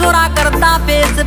छोरा करता पेश